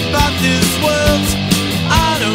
about this world. I don't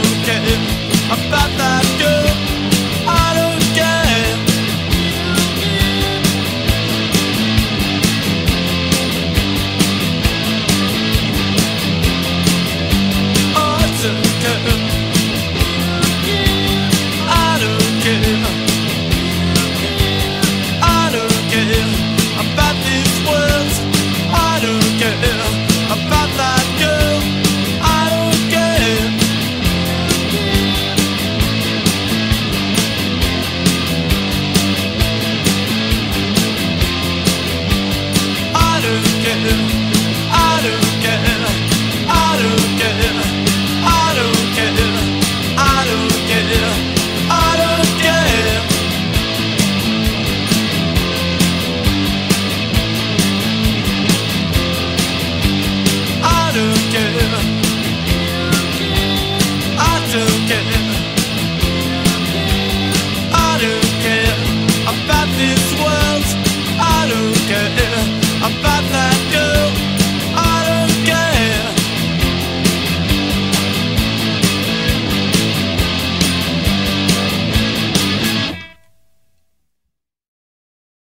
look at it.